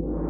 you